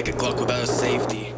like a clock without a safety.